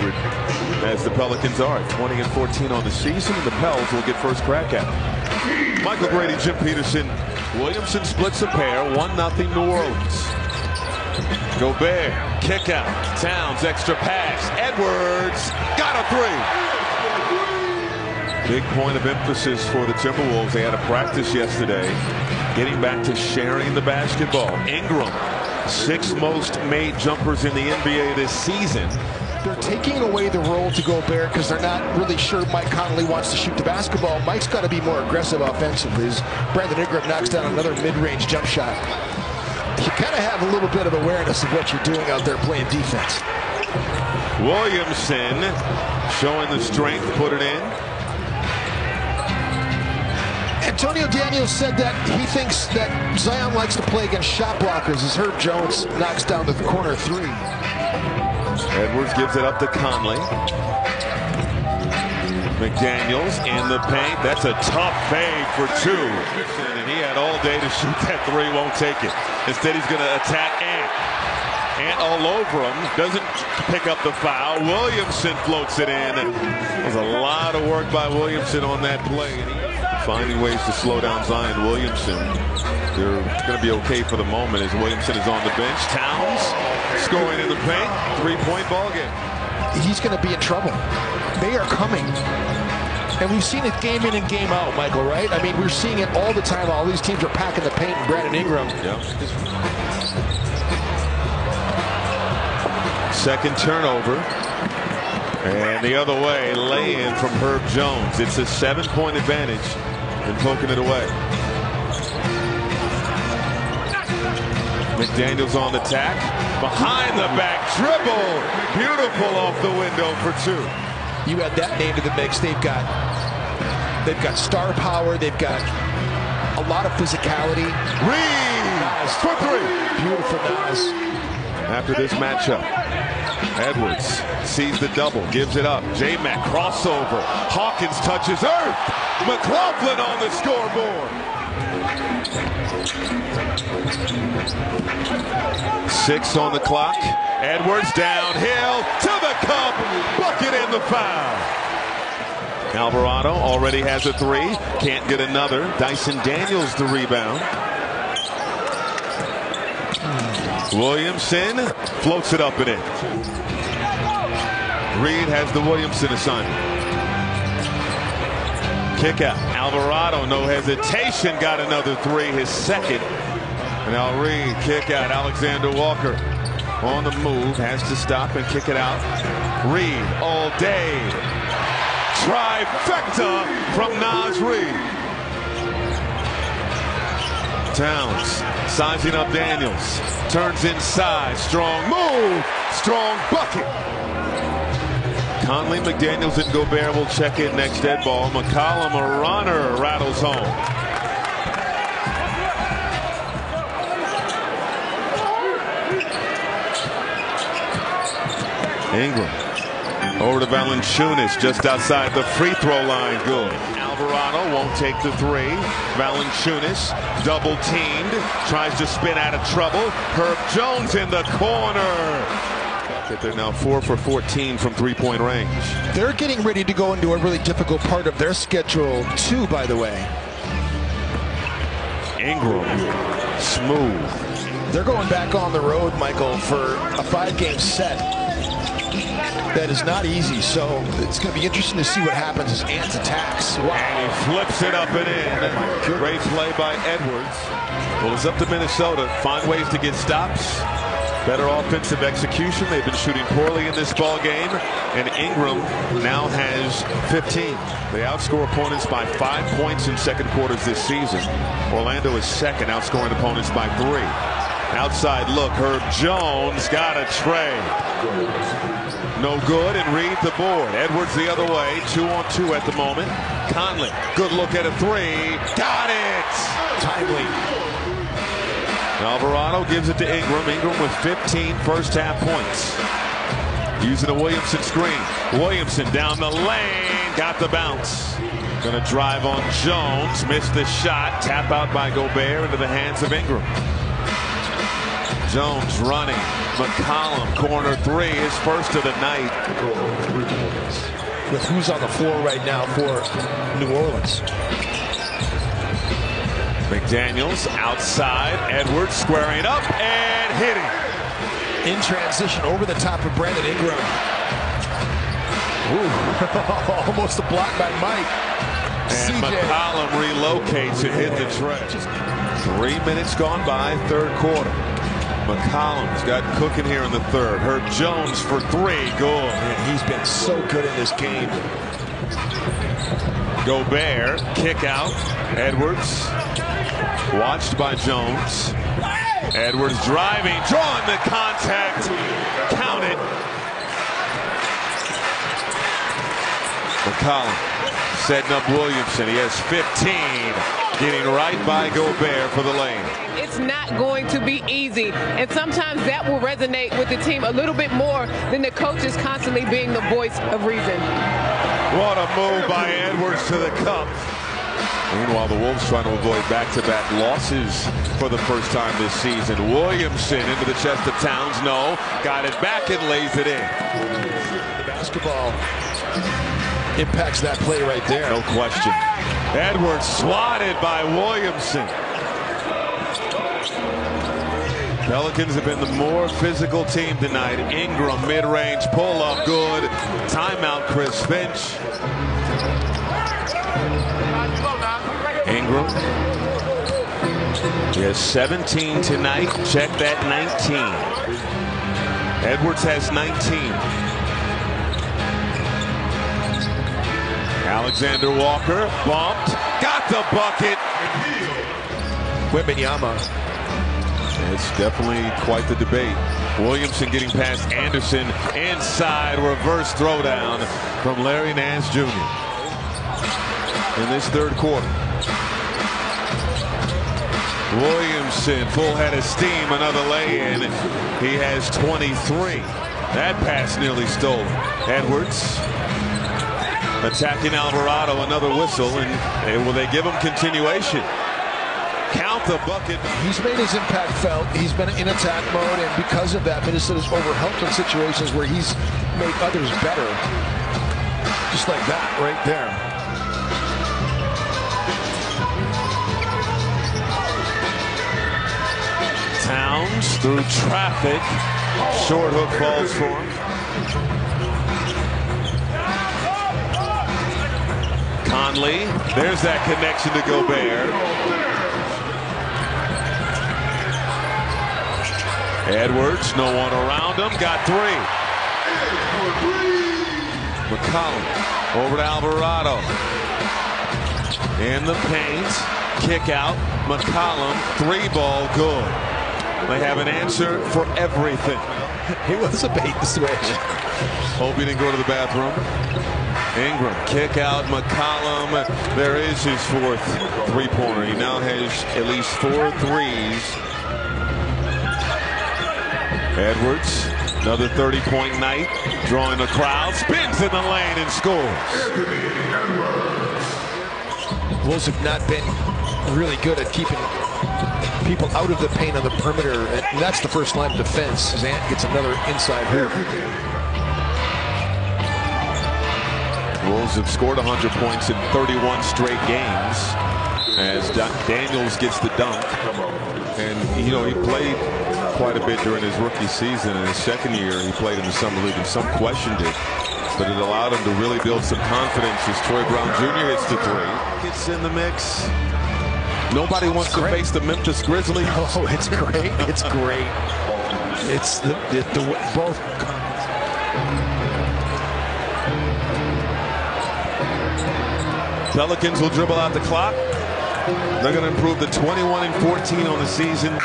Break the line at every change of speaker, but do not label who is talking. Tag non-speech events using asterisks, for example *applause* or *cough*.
500 as the Pelicans are 20 and 14 on the season. The Pels will get first crack at it. Michael Grady, Jim Petersen, Williamson splits a pair, 1-0 New Orleans. Gobert, kick out, Towns, extra pass, Edwards, got a three. Big point of emphasis for the Timberwolves. They had a practice yesterday, getting back to sharing the basketball. Ingram, six most made jumpers in the NBA this season.
They're taking away the roll to Gobert because they're not really sure Mike Conley wants to shoot the basketball. Mike's got to be more aggressive offensively as Brandon Ingram knocks down another mid-range jump shot. You kind of have a little bit of awareness of what you're doing out there playing defense.
Williamson showing the strength, put it in.
Antonio Daniels said that he thinks that Zion likes to play against shot blockers as Herb Jones knocks down the corner three.
Edwards gives it up to Conley. McDaniels in the paint. That's a tough fade for two. And he had all day to shoot that three, won't take it. Instead, he's going to attack Ant. Ant all over him. Doesn't pick up the foul. Williamson floats it in. There's a lot of work by Williamson on that play. Finding ways to slow down Zion Williamson. They're going to be okay for the moment as Williamson is on the bench. Towns scoring in the paint. Three-point ball game.
He's going to be in trouble. They are coming. And we've seen it game in and game out, Michael, right? I mean, we're seeing it all the time. All these teams are packing the paint and Brandon Ingram.
Yep. Second turnover. And the other way, lay in from Herb Jones. It's a seven-point advantage and poking it away. McDaniels on the tack. Behind the back dribble. Beautiful off the window for two.
You add that name to the mix. They've got they've got star power. They've got a lot of physicality.
Reeves for three.
Beautiful Naz.
After this matchup, Edwards sees the double, gives it up. J-Mac crossover. Hawkins touches earth. McLaughlin on the scoreboard. Six on the clock. Edwards downhill to the cup. Bucket in the foul. Alvarado already has a three. Can't get another. Dyson Daniels the rebound. Williamson floats it up and in. Reid has the Williamson assignment. Kick out. Alvarado, no hesitation, got another three, his second. And Reid, kick out. Alexander Walker on the move, has to stop and kick it out. Reid all day. Trifecta from Naz Reid. Towns sizing up Daniels. Turns inside. Strong move. Strong bucket. Conley, McDaniels, and Gobert will check in next dead ball. McCollum, a runner, rattles home. Ingram over to Valanciunas just outside the free throw line. Good. Alvarado won't take the three. Valanciunas double teamed. Tries to spin out of trouble. Herb Jones in the corner. They're now four for 14 from three-point range.
They're getting ready to go into a really difficult part of their schedule, too, by the way.
Ingram, smooth.
They're going back on the road, Michael, for a five-game set. That is not easy, so it's going to be interesting to see what happens as Ant attacks.
Wow. And he flips it up and in. Great play by Edwards. Well, it's up to Minnesota. Find ways to get stops. Better offensive execution. They've been shooting poorly in this ball game, and Ingram now has 15. They outscore opponents by five points in second quarters this season. Orlando is second, outscoring opponents by three. Outside look, Herb Jones got a tray. No good, and Reid the board. Edwards the other way, two on two at the moment. Conley, good look at a three. Got it!
Timely.
Alvarado gives it to Ingram. Ingram with 15 first half points. Using a Williamson screen. Williamson down the lane. Got the bounce. Going to drive on Jones. Missed the shot. Tap out by Gobert into the hands of Ingram. Jones running. McCollum, corner three, his first of the night.
With who's on the floor right now for New Orleans.
McDaniels outside. Edwards squaring up and hitting.
In transition over the top of Brandon Ingram. Ooh, *laughs* almost a block by Mike.
And
CJ.
McCollum relocates and hit the tray. Three minutes gone by, third quarter. McCollum's got cooking here in the third. Herb Jones for three. Good.
Man, he's been so good in this game.
Gobert, kick out. Edwards, watched by Jones. Edwards driving, drawing the contact. Count it. McCollum setting up Williamson. He has 15. Getting right by Gobert for the lane.
It's not going to be easy. And sometimes that will resonate with the team a little bit more than the coaches constantly being the voice of reason.
What a move by Edwards to the cup. Meanwhile, the Wolves trying to avoid back-to-back losses for the first time this season. Williamson into the chest of Towns. No. Got it back and lays it in.
The basketball impacts that play right there.
No question. Edwards swatted by Williamson. Pelicans have been the more physical team tonight. Ingram mid-range pull-up good. Timeout Chris Finch. Ingram. He has 17 tonight. Check that 19. Edwards has 19. Alexander Walker bumped, got the bucket.
Wembanyama.
It's definitely quite the debate. Williamson getting past Anderson inside reverse throwdown from Larry Nance Jr. in this third quarter. Williamson full head of steam another lay-in. He has 23. That pass nearly stolen. Edwards attacking Alvarado, another whistle, and will they give him continuation? Count the bucket.
He's made his impact felt. He's been in attack mode, and because of that, Minnesota's overhelped in situations where he's made others better. Just like that right there.
Towns through traffic. Short hook falls for him. Conley, there's that connection to Gobert. Edwards, no one around him, got three. McCollum over to Alvarado. In the paint, kick out, McCollum, three ball, good. They have an answer for everything.
He was a bait and switch.
Hope he didn't go to the bathroom. Ingram, kick out, McCollum. There is his fourth three-pointer. He now has at least four threes. Edwards, another 30-point night, drawing the crowd, spins in the lane and scores.
Wolves have not been really good at keeping people out of the paint on the perimeter. And that's the first line of defense. Zant gets another inside hoop.
Wolves have scored 100 points in 31 straight games as Daniels gets the dunk. And, you know, he played quite a bit during his rookie season. In his second year, he played in the Summer League, and some questioned it. But it allowed him to really build some confidence as Troy Brown Jr. hits the three. Gets in the mix. Nobody wants to face the Memphis Grizzlies. *laughs*
Oh, it's great. It's great. It's the, the, the both.
Pelicans will dribble out the clock. They're going to improve to 21 and 14 on the season.